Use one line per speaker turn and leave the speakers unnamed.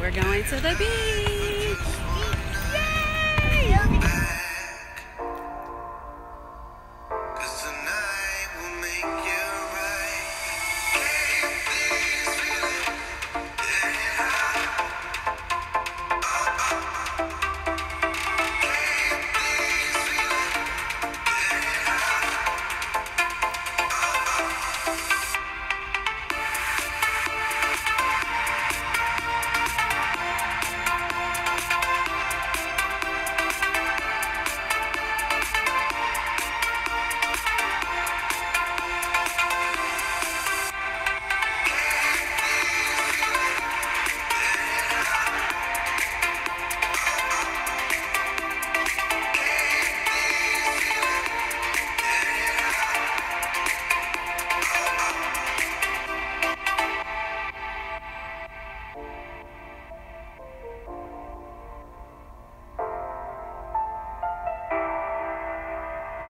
We're going to the beach.